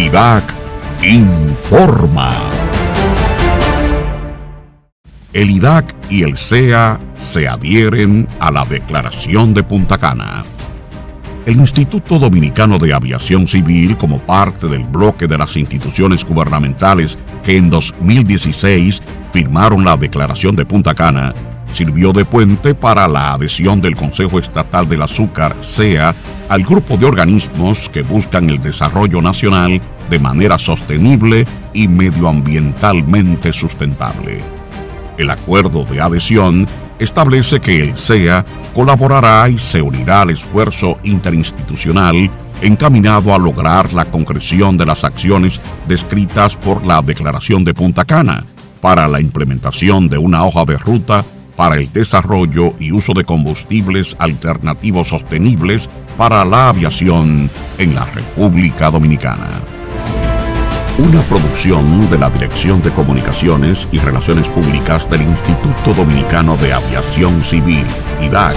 IDAC informa. El IDAC y el CEA se adhieren a la Declaración de Punta Cana. El Instituto Dominicano de Aviación Civil, como parte del bloque de las instituciones gubernamentales que en 2016 firmaron la Declaración de Punta Cana, sirvió de puente para la adhesión del Consejo Estatal del Azúcar, CEA, al grupo de organismos que buscan el desarrollo nacional de manera sostenible y medioambientalmente sustentable. El acuerdo de adhesión establece que el CEA colaborará y se unirá al esfuerzo interinstitucional encaminado a lograr la concreción de las acciones descritas por la Declaración de Punta Cana para la implementación de una hoja de ruta para el desarrollo y uso de combustibles alternativos sostenibles para la aviación en la República Dominicana. Una producción de la Dirección de Comunicaciones y Relaciones Públicas del Instituto Dominicano de Aviación Civil, IDAC